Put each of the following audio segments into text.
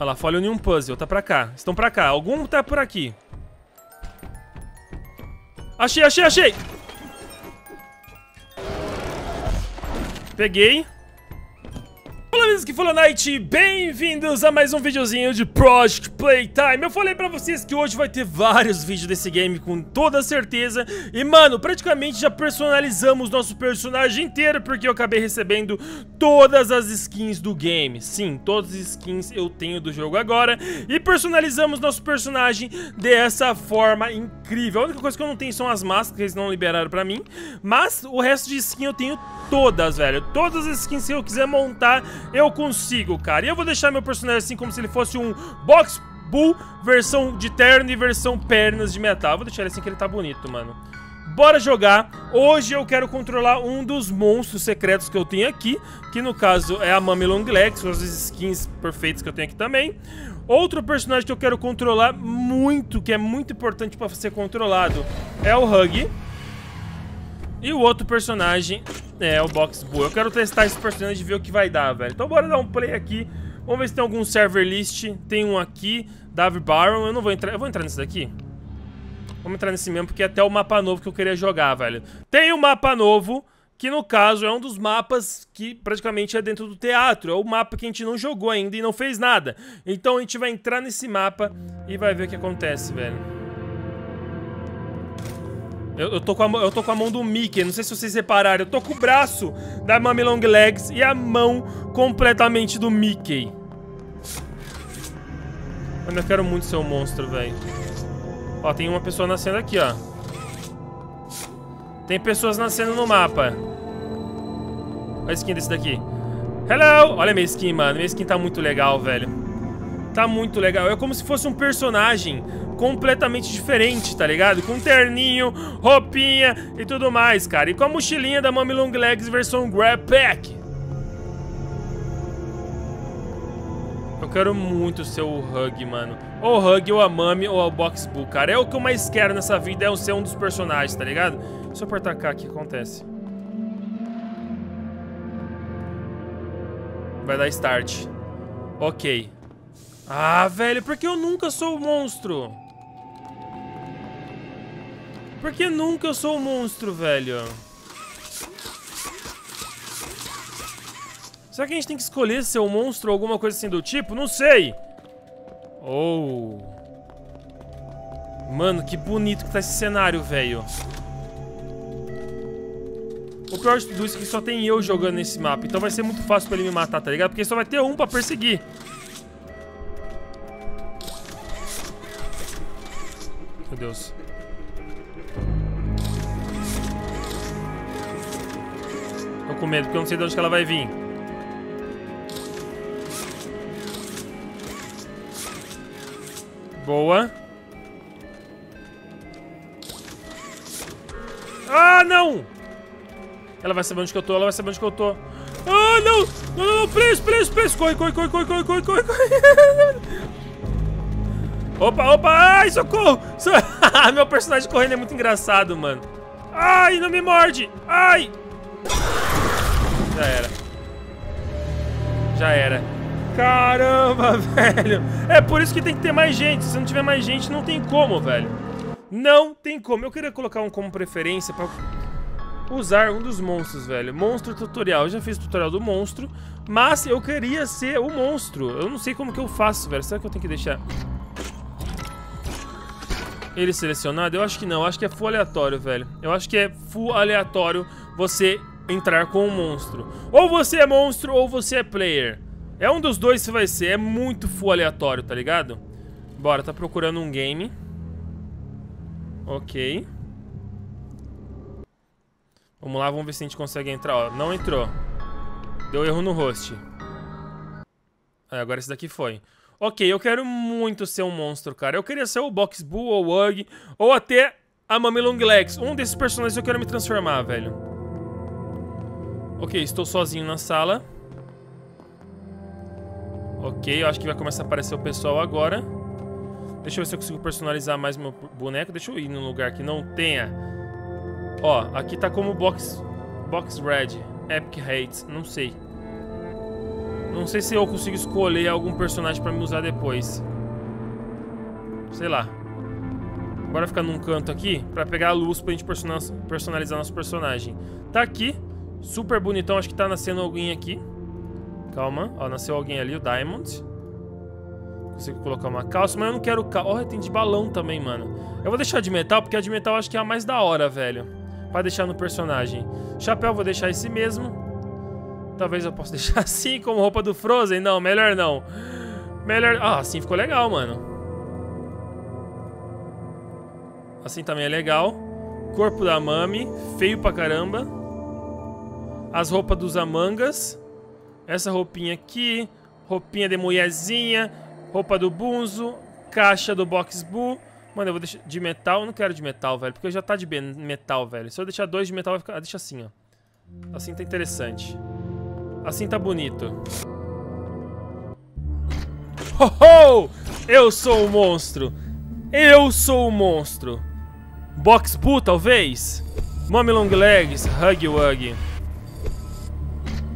Olha lá, falhou nenhum puzzle. Tá pra cá. Estão pra cá. Algum tá por aqui. Achei, achei, achei! Peguei. Amigos que falou Night, bem-vindos a mais um videozinho de Project Playtime. Eu falei pra vocês que hoje vai ter vários vídeos desse game com toda certeza. E, mano, praticamente já personalizamos nosso personagem inteiro, porque eu acabei recebendo todas as skins do game. Sim, todas as skins eu tenho do jogo agora. E personalizamos nosso personagem dessa forma incrível. A única coisa que eu não tenho são as máscaras, que eles não liberaram pra mim. Mas o resto de skin eu tenho todas, velho. Todas as skins que eu quiser montar eu consigo, cara. E eu vou deixar meu personagem assim como se ele fosse um Box Bull versão de terno e versão pernas de metal. Vou deixar ele assim que ele tá bonito, mano. Bora jogar. Hoje eu quero controlar um dos monstros secretos que eu tenho aqui, que no caso é a Mami Long Legs, com as skins perfeitas que eu tenho aqui também. Outro personagem que eu quero controlar muito, que é muito importante para ser controlado, é o Hug. E o outro personagem é o Box Bull. Eu quero testar esse personagem e ver o que vai dar, velho. Então bora dar um play aqui. Vamos ver se tem algum server list. Tem um aqui, Davi Baron. Eu não vou entrar. Eu vou entrar nesse daqui? Vamos entrar nesse mesmo, porque é até o mapa novo que eu queria jogar, velho. Tem um mapa novo, que no caso é um dos mapas que praticamente é dentro do teatro. É o mapa que a gente não jogou ainda e não fez nada. Então a gente vai entrar nesse mapa e vai ver o que acontece, velho. Eu, eu, tô com a, eu tô com a mão do Mickey, não sei se vocês repararam. Eu tô com o braço da Mami Long Legs e a mão completamente do Mickey. Mas eu quero muito ser um monstro, velho. Ó, tem uma pessoa nascendo aqui, ó. Tem pessoas nascendo no mapa. Olha a skin desse daqui. Hello! Olha a minha skin, mano. Minha skin tá muito legal, velho. Tá muito legal. É como se fosse um personagem completamente diferente, tá ligado? Com terninho, roupinha e tudo mais, cara. E com a mochilinha da Mommy Long Legs versão Grab Pack. Eu quero muito ser o Hug, mano. Ou o Hug, ou a Mami, ou o Box Bull, cara. É o que eu mais quero nessa vida, é ser um dos personagens, tá ligado? Deixa eu apertar cá, o que acontece? Vai dar start. Ok. Ah, velho, porque eu nunca sou o monstro? Por que nunca eu sou o monstro, velho? Será que a gente tem que escolher ser o um monstro ou alguma coisa assim do tipo? Não sei. Oh. Mano, que bonito que tá esse cenário, velho. O pior de tudo isso é que só tem eu jogando nesse mapa. Então vai ser muito fácil pra ele me matar, tá ligado? Porque só vai ter um pra perseguir. Meu Deus. Tô com medo, porque eu não sei de onde ela vai vir. Boa. Ah, não! Ela vai saber onde que eu tô, ela vai saber onde que eu tô. Ah, não! Não, não, não, please, please. Corre, corre, corre, corre, corre, corre, corre, corre. Opa, opa, ai, socorro! Meu personagem correndo é muito engraçado, mano. Ai, não me morde! Ai! Já era. Já era. Caramba, velho. É por isso que tem que ter mais gente. Se não tiver mais gente, não tem como, velho. Não tem como. Eu queria colocar um como preferência pra usar um dos monstros, velho. Monstro tutorial. Eu já fiz o tutorial do monstro, mas eu queria ser o monstro. Eu não sei como que eu faço, velho. Será que eu tenho que deixar ele selecionado? Eu acho que não. Eu acho que é full aleatório, velho. Eu acho que é full aleatório você entrar com um monstro. Ou você é monstro ou você é player. É um dos dois que vai ser. É muito full aleatório, tá ligado? Bora, tá procurando um game. Ok. Vamos lá, vamos ver se a gente consegue entrar. Ó, não entrou. Deu erro no host. É, agora esse daqui foi. Ok, eu quero muito ser um monstro, cara. Eu queria ser o Box Bull ou o Ugg, ou até a Mami Long Legs. Um desses personagens eu quero me transformar, velho. Ok, estou sozinho na sala. Ok, eu acho que vai começar a aparecer o pessoal agora. Deixa eu ver se eu consigo personalizar mais meu boneco. Deixa eu ir num lugar que não tenha. Ó, aqui tá como box, box red. Epic Hate, não sei. Não sei se eu consigo escolher algum personagem pra me usar depois. Sei lá. Bora ficar num canto aqui pra pegar a luz pra gente personalizar nosso personagem. Tá aqui. Super bonitão. Acho que tá nascendo alguém aqui. Calma. Ó, nasceu alguém ali, o Diamond. Consigo colocar uma calça, mas eu não quero calça. Ó, tem de balão também, mano. Eu vou deixar de metal, porque a de metal acho que é a mais da hora, velho. Pra deixar no personagem. Chapéu vou deixar esse mesmo. Talvez eu possa deixar assim, como roupa do Frozen. Não, melhor não. Melhor... Ah, assim ficou legal, mano. Assim também é legal. Corpo da Mami. Feio pra caramba. As roupas dos Amangas. Essa roupinha aqui. Roupinha de mulherzinha. Roupa do Bunzo. Caixa do Box Boo. Mano, eu vou deixar de metal. Eu não quero de metal, velho. Porque já tá de metal, velho. Se eu deixar dois de metal, vai ficar... Ah, deixa assim, ó. Assim tá interessante. Assim tá bonito. Ho, ho! Eu sou o monstro. Eu sou o monstro. Box Boo, talvez? Mommy Long Legs, Huggy Wuggy.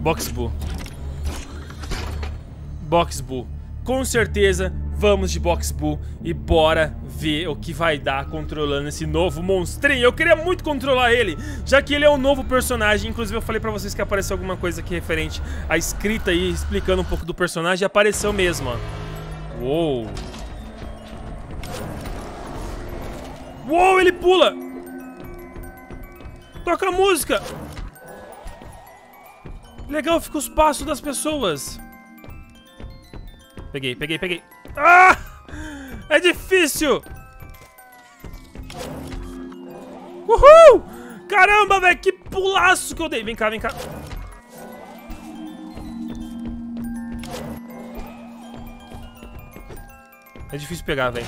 Box. Box Boo. Com certeza, vamos de Box Boo e bora ver o que vai dar controlando esse novo monstrinho. Eu queria muito controlar ele, já que ele é um novo personagem. Inclusive, eu falei pra vocês que apareceu alguma coisa aqui referente à escrita aí, explicando um pouco do personagem. Apareceu mesmo, ó. Uou. Uou, ele pula! Toca a música! Legal, fica os passos das pessoas. Peguei, peguei, peguei. Ah! É difícil! Uhul! Caramba, velho, que pulaço que eu dei. Vem cá, vem cá. É difícil pegar, velho.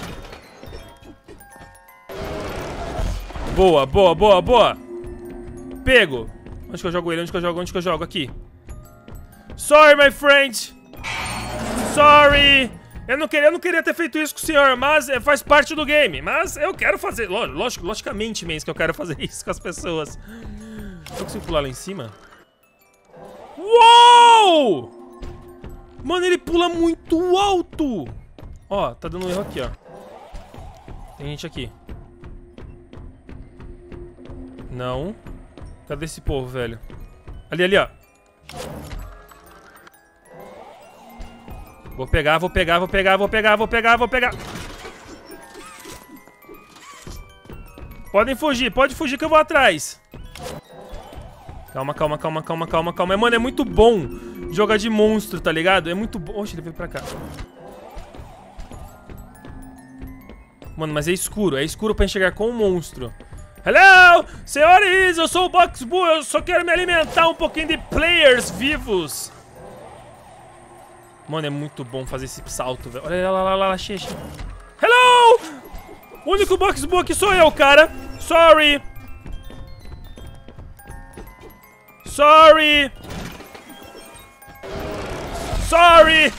Boa, boa, boa, boa. Pego. Onde que eu jogo ele? Onde que eu jogo? Onde que eu jogo? Aqui. Sorry, my friend. Sorry. Eu não, queria, eu não queria ter feito isso com o senhor, mas é, faz parte do game. Mas eu quero fazer. Lógico, logicamente mesmo que eu quero fazer isso com as pessoas. Eu consigo pular lá em cima? Uou! Mano, ele pula muito alto. Ó, tá dando um erro aqui, ó. Tem gente aqui. Não. Cadê esse povo, velho? Ali, ali, ó. Vou pegar, vou pegar, vou pegar, vou pegar, vou pegar, vou pegar. Podem fugir, pode fugir que eu vou atrás. Calma, calma, calma, calma, calma, calma. Mano, é muito bom jogar de monstro, tá ligado? É muito bom. Oxe, ele veio pra cá. Mano, mas é escuro. É escuro pra enxergar com o monstro. Hello! Senhores, eu sou o Box Bull, eu só quero me alimentar um pouquinho de players vivos. Mano, é muito bom fazer esse salto, velho. Olha lá, lá, lá, lá, cheia. Hello! O único Box aqui sou eu, cara. Sorry. Sorry. Sorry.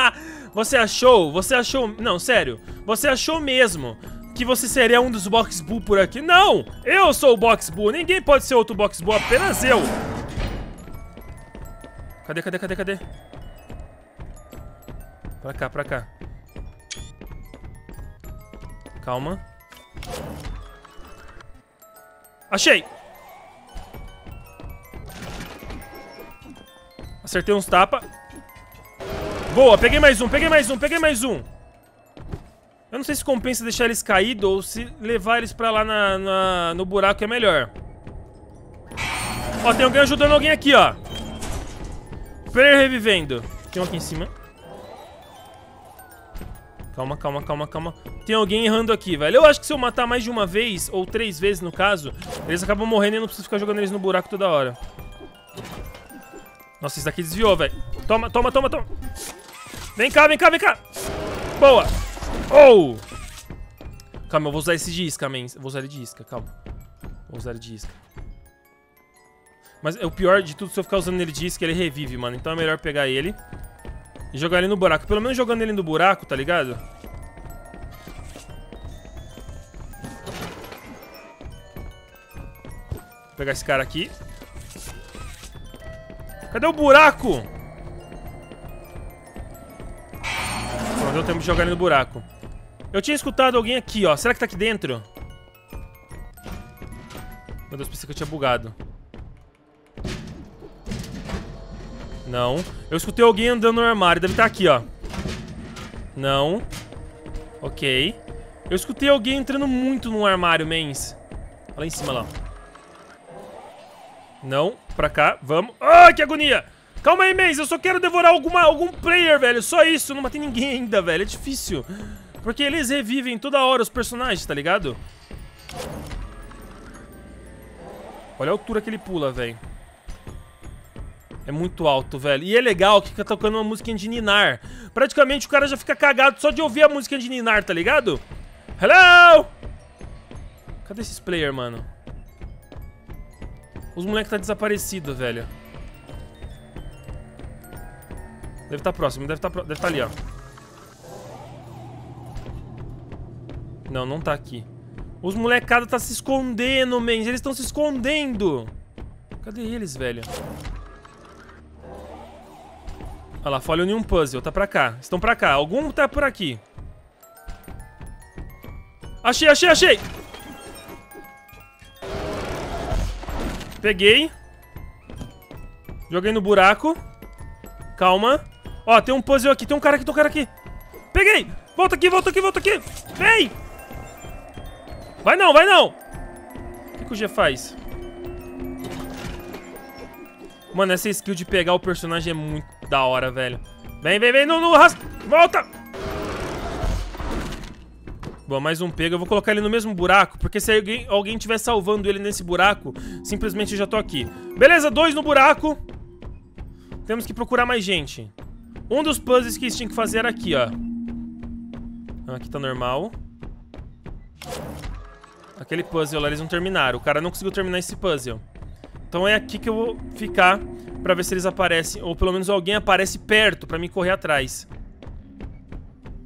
você achou? Você achou... Não, sério. Você achou mesmo que você seria um dos Box Bull por aqui. Não! Eu sou o Box Bull. Ninguém pode ser outro Box Bull, apenas eu. Cadê, cadê, cadê, cadê? Pra cá, pra cá. Calma. Achei! Acertei uns tapa. Boa, peguei mais um, peguei mais um, peguei mais um. Eu não sei se compensa deixar eles caídos ou se levar eles pra lá na, na, no buraco é melhor. Ó, tem alguém ajudando alguém aqui, ó. Player revivendo. Tem um aqui em cima. Calma, calma, calma, calma. Tem alguém errando aqui, velho. Eu acho que se eu matar mais de uma vez, ou três vezes no caso, eles acabam morrendo e eu não preciso ficar jogando eles no buraco toda hora. Nossa, isso daqui desviou, velho. Toma, toma, toma, toma. Vem cá, vem cá, vem cá. Boa. Oh! Calma, eu vou usar esse de isca, man. Eu vou usar ele de isca, calma. Vou usar ele de isca. Mas o pior de tudo, se eu ficar usando ele de isca, ele revive, mano. Então é melhor pegar ele e jogar ele no buraco. Pelo menos jogando ele no buraco, tá ligado? Vou pegar esse cara aqui. Cadê o buraco? Não deu tempo de jogar ele no buraco. Eu tinha escutado alguém aqui, ó. Será que tá aqui dentro? Meu Deus, pensei que eu tinha bugado. Não. Eu escutei alguém andando no armário. Deve estar tá aqui, ó. Não. Ok. Eu escutei alguém entrando muito no armário, mens. Lá em cima, lá. Não. Pra cá. Vamos. Ah, que agonia! Calma aí, mens. Eu só quero devorar alguma, algum player, velho. Só isso. Não matei ninguém ainda, velho. É difícil. Porque eles revivem toda hora os personagens, tá ligado? Olha a altura que ele pula, velho. É muito alto, velho. E é legal que fica tocando uma música de Ninar. Praticamente o cara já fica cagado só de ouvir a música de Ninar, tá ligado? Hello! Cadê esses players, mano? Os moleques tá desaparecido, velho. Deve estar tá próximo, deve estar tá, deve tá ali, ó. Não, não tá aqui. Os molecada tá se escondendo, mens. Eles estão se escondendo. Cadê eles, velho? Olha lá, falhou nenhum puzzle. Tá pra cá. Estão pra cá. Algum tá por aqui. Achei, achei, achei! Peguei. Joguei no buraco. Calma. Ó, tem um puzzle aqui. Tem um cara aqui, tem um cara aqui. Peguei! Volta aqui, volta aqui, volta aqui! Vem! Vai não, vai não! O que, que o G faz? Mano, essa skill de pegar o personagem é muito da hora, velho. Vem, vem, vem, no, no. Volta! Bom, mais um pego. Eu vou colocar ele no mesmo buraco, porque se alguém, alguém estiver salvando ele nesse buraco, simplesmente eu já tô aqui. Beleza, dois no buraco. Temos que procurar mais gente. Um dos puzzles que eles tinham que fazer era aqui, ó. Aqui tá normal. Aquele puzzle lá eles não terminaram. O cara não conseguiu terminar esse puzzle. Então é aqui que eu vou ficar pra ver se eles aparecem. Ou pelo menos alguém aparece perto pra me correr atrás.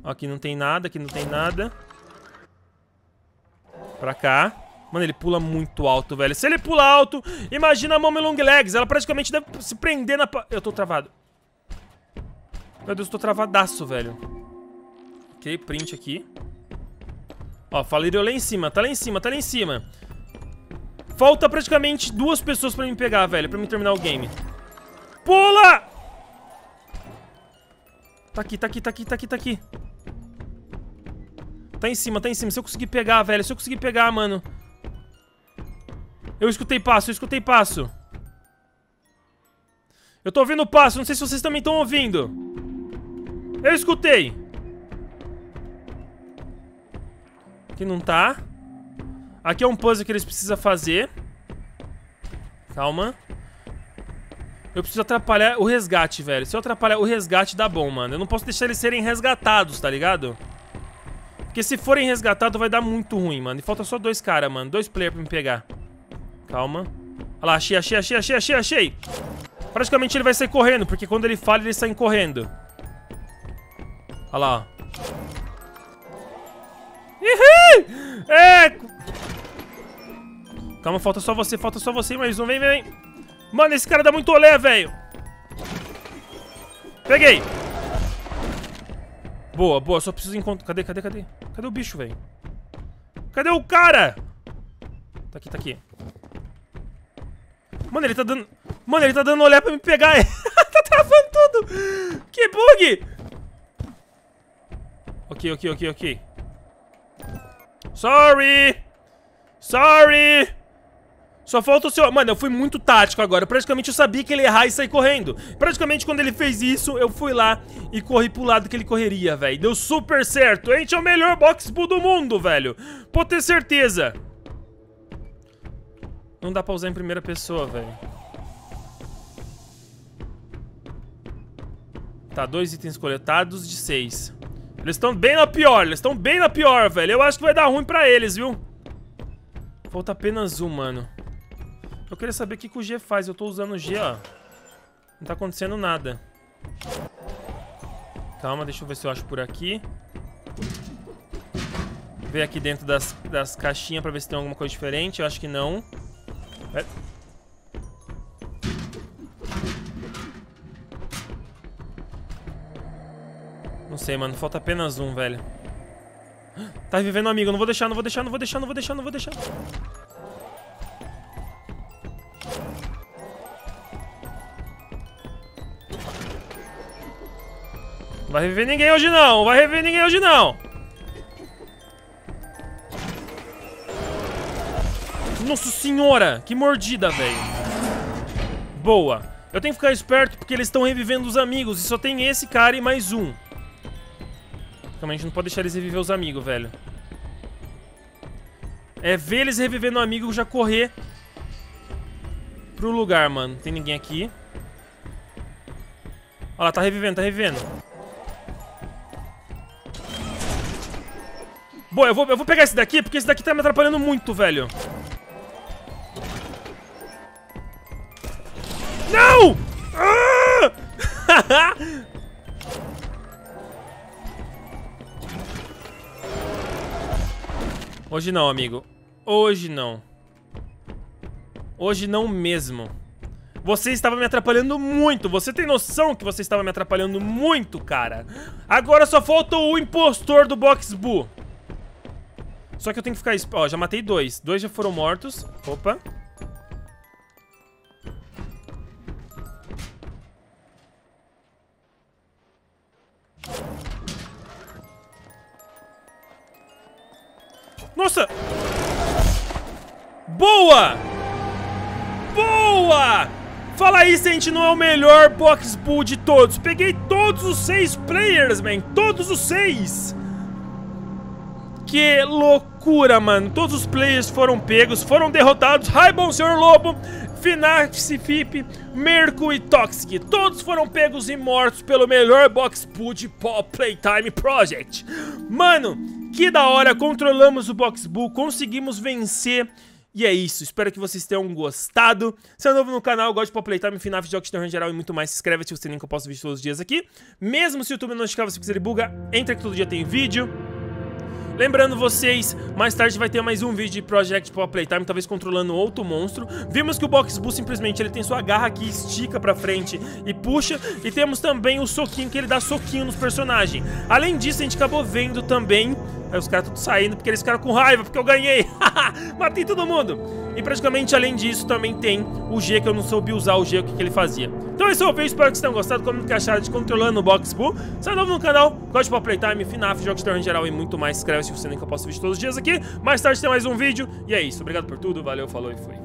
Aqui não tem nada, aqui não tem nada. Pra cá. Mano, ele pula muito alto, velho. Se ele pula alto, imagina a Mommy Long Legs. Ela praticamente deve se prender na... Eu tô travado. Meu Deus, eu tô travadaço, velho. Ok, print aqui. Ó, Faleiro lá em cima, tá lá em cima, tá lá em cima. Falta praticamente duas pessoas pra me pegar, velho, pra me terminar o game. Pula! Tá aqui, tá aqui, tá aqui, tá aqui, tá aqui. Tá em cima, tá em cima. Se eu conseguir pegar, velho, se eu conseguir pegar, mano. Eu escutei passo, eu escutei passo. Eu tô ouvindo passo, não sei se vocês também estão ouvindo. Eu escutei. Aqui não tá. Aqui é um puzzle que eles precisam fazer. Calma. Eu preciso atrapalhar o resgate, velho. Se eu atrapalhar o resgate, dá bom, mano. Eu não posso deixar eles serem resgatados, tá ligado? Porque se forem resgatados, vai dar muito ruim, mano. E falta só dois caras, mano. Dois players pra me pegar. Calma. Olha lá, achei, achei, achei, achei, achei, achei. Praticamente ele vai sair correndo, porque quando ele fala, ele sai correndo. Olha lá, ó. É! Calma, falta só você, falta só você, mais um. Vem, vem, vem. Mano, esse cara dá muito olé, velho. Peguei. Boa, boa. Só preciso encontrar... Cadê, cadê, cadê? Cadê o bicho, velho? Cadê o cara? Tá aqui, tá aqui. Mano, ele tá dando... Mano, ele tá dando olé pra me pegar. tá travando tudo. Que bug. Ok, ok, ok, ok. Sorry! Sorry! Só falta o seu... Mano, eu fui muito tático agora. Praticamente eu sabia que ele ia errar e sair correndo. Praticamente quando ele fez isso, eu fui lá e corri pro lado que ele correria, velho. Deu super certo. A gente é o melhor box bull do mundo, velho. Pode ter certeza. Não dá pra usar em primeira pessoa, velho. Tá, dois itens coletados de seis. Eles estão bem na pior, eles estão bem na pior, velho. Eu acho que vai dar ruim pra eles, viu? Falta apenas um, mano. Eu queria saber o que, que o G faz. Eu tô usando o G, ó. Não tá acontecendo nada. Calma, deixa eu ver se eu acho por aqui. Ver aqui dentro das, das caixinhas pra ver se tem alguma coisa diferente. Eu acho que não. É. sei, mano. Falta apenas um, velho. Tá revivendo um amigo. Não vou deixar, não vou deixar, não vou deixar, não vou deixar, não vou deixar. Vai reviver ninguém hoje não. Não vai reviver ninguém hoje não. Nossa senhora, que mordida, velho. Boa. Eu tenho que ficar esperto porque eles estão revivendo os amigos. E só tem esse cara e mais um. Calma, a gente não pode deixar eles reviver os amigos, velho. É ver eles revivendo o amigo já correr pro lugar, mano. Tem ninguém aqui. Olha lá, tá revivendo, tá revivendo. Boa, eu vou, eu vou pegar esse daqui, porque esse daqui tá me atrapalhando muito, velho. Não! Ah! Hoje não, amigo. Hoje não. Hoje não mesmo. Você estava me atrapalhando muito. Você tem noção que você estava me atrapalhando muito, cara. Agora só falta o impostor do Box Boo. Só que eu tenho que ficar... Ó, já matei dois. Dois já foram mortos. Opa. Nossa! Boa! Boa! Fala aí se a gente não é o melhor box bull de todos. Peguei todos os seis players, man. Todos os seis. Que loucura, mano. Todos os players foram pegos, foram derrotados. Raibon, Senhor Lobo, Finax, Fip, Merco e Toxic. Todos foram pegos e mortos pelo melhor box de Pop Playtime Project. Mano, que da hora, controlamos o Box Bull, conseguimos vencer. E é isso, espero que vocês tenham gostado. Se é novo no canal, gosta de Playtime, FNAF, jogos de terror em geral e muito mais, se inscreve, ativa o sininho que eu posto vídeo todos os dias aqui. Mesmo se o YouTube não notificar você que ele buga, entra que todo dia tem vídeo. Lembrando vocês, mais tarde vai ter mais um vídeo de Project Pop Playtime, talvez controlando outro monstro. Vimos que o Box Boo simplesmente ele tem sua garra aqui, estica pra frente e puxa. E temos também o soquinho, que ele dá soquinho nos personagens. Além disso, a gente acabou vendo também Aí os caras tudo saindo porque eles ficaram com raiva, porque eu ganhei. Matei todo mundo. E praticamente, além disso, também tem o G, que eu não soube usar o G, o que, que ele fazia. Então esse é o vídeo, espero que vocês tenham gostado. Como que acharam de controlando o Box Boo. Se é novo no canal, gosta de Playtime, FNAF, jogos de terror em geral e muito mais. Inscreve-se se você nem que eu posto vídeo todos os dias aqui. Mais tarde tem mais um vídeo. E é isso. Obrigado por tudo. Valeu, falou e fui.